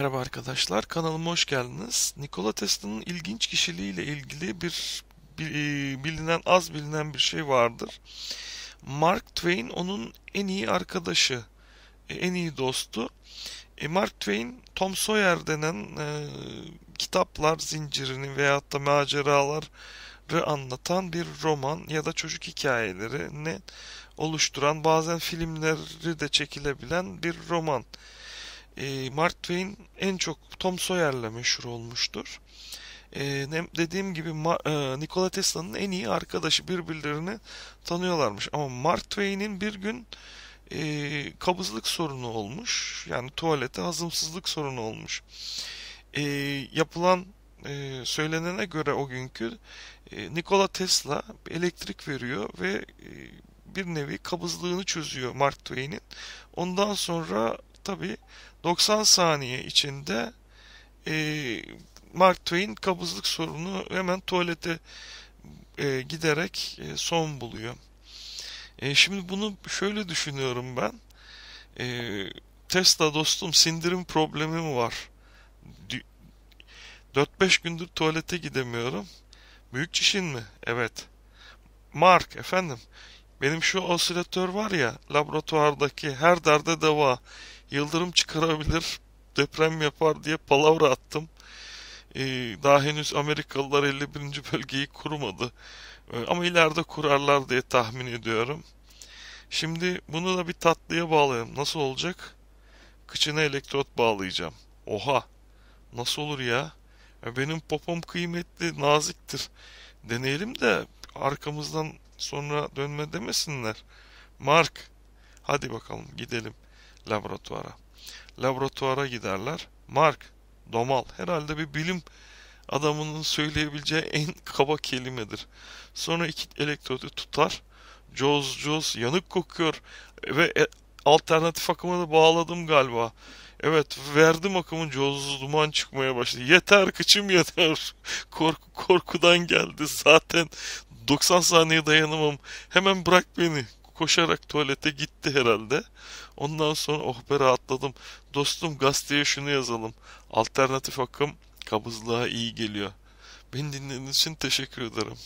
Merhaba arkadaşlar, kanalıma hoş geldiniz. Nikola Tesla'nın ilginç kişiliğiyle ilgili bir, e, bilinen az bilinen bir şey vardır. Mark Twain onun en iyi arkadaşı, e, en iyi dostu. E, Mark Twain Tom Sawyer denen e, kitaplar zincirini veyahut da maceraları anlatan bir roman ya da çocuk hikayelerini oluşturan bazen filmleri de çekilebilen bir roman. E, Mark Twain en çok Tom Sawyer'le meşhur olmuştur. E, dediğim gibi e, Nikola Tesla'nın en iyi arkadaşı birbirlerini tanıyorlarmış. Ama Mark Twain'in bir gün e, kabızlık sorunu olmuş. Yani tuvalete hazımsızlık sorunu olmuş. E, yapılan söylenene göre o günkü Nikola Tesla elektrik veriyor ve bir nevi kabızlığını çözüyor Mark Twain'in. Ondan sonra tabi 90 saniye içinde e, Mark Twain kabızlık sorunu hemen tuvalete e, giderek e, son buluyor. E, şimdi bunu şöyle düşünüyorum ben. E, Tesla dostum sindirim problemim var. 4-5 gündür tuvalete gidemiyorum. Büyük çişin mi? Evet. Mark efendim. Benim şu osilatör var ya laboratuvardaki her derde deva yıldırım çıkarabilir, deprem yapar diye palavra attım. Ee, daha henüz Amerikalılar 51. bölgeyi kurmadı. Ee, ama ileride kurarlar diye tahmin ediyorum. Şimdi bunu da bir tatlıya bağlayalım. Nasıl olacak? Kıçına elektrot bağlayacağım. Oha! Nasıl olur ya? benim popom kıymetli, naziktir. Deneyelim de arkamızdan sonra dönme demesinler. Mark, hadi bakalım gidelim laboratuvara. Laboratuvara giderler. Mark, domal herhalde bir bilim adamının söyleyebileceği en kaba kelimedir. Sonra iki elektrodu tutar. Coz coz yanık kokuyor ve e, alternatif akıma da bağladım galiba. Evet verdim akımın cozlu duman çıkmaya başladı. Yeter kıçım yeter. Korku, korkudan geldi zaten 90 saniye dayanamam. Hemen bırak beni koşarak tuvalete gitti herhalde. Ondan sonra oh be rahatladım. Dostum gazeteye şunu yazalım. Alternatif akım kabızlığa iyi geliyor. Beni dinlediğiniz için teşekkür ederim.